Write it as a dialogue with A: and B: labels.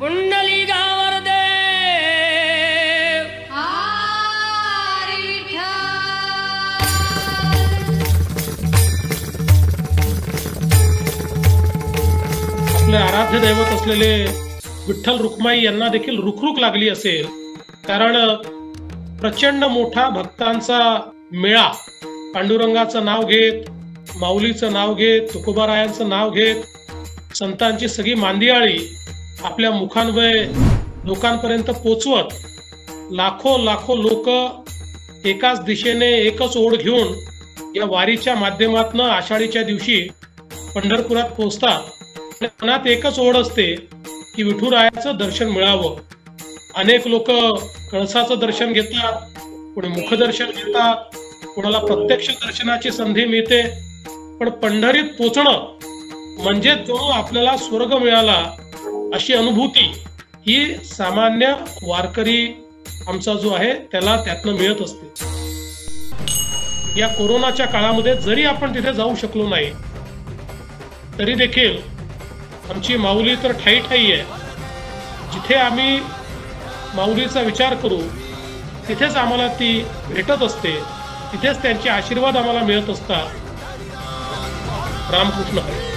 A: कुंडली गावर देव
B: आपले आराध्य दैवत असलेले विठ्ठल रुक्माई यांना देखील रुखरुख लागली असेल. कारण प्रचंड मोठा भक्तांचा मेळा. पांडुरंगाचं नाव घेत माऊलीचं नाव घेत तुकोबारायांचं नाव घेत संतांची सगळी मांदियाळी आपल्या मुखान्वय लोकांपर्यंत पोचवत लाखो लाखो लोक एकाच दिशेने एकच ओढ घेऊन या वारीच्या माध्यमातून आषाढीच्या दिवशी पंढरपुरात पोहोचतात. मनात एकच ओढ असते की विठुरायाचं दर्शन मिळावं. अनेक लोक कळसाचं दर्शन घेतात कोणी मुखदर्शन घेतात कोणाला प्रत्यक्ष दर्शनाची संधी मिळते. पण पंढरीत पोचणं म्हणजे जो आपल्याला स्वर्ग मिळाला अशी अनुभूती ही सामान्य वारकरी आमचा जो आहे त्याला त्यातनं मिळत असते. या कोरोनाच्या काळामध्ये जरी आपण तिथे जाऊ शकलो नाही तरी देखील आमची माऊली तर ठाई ठाई आहे. जिथे आम्ही माऊलीचा विचार करू तिथेच आम्हाला ती भेटत असते. तिथेच त्यांचे आशीर्वाद आम्हाला मिळत असतात. रामकृष्ण हरी.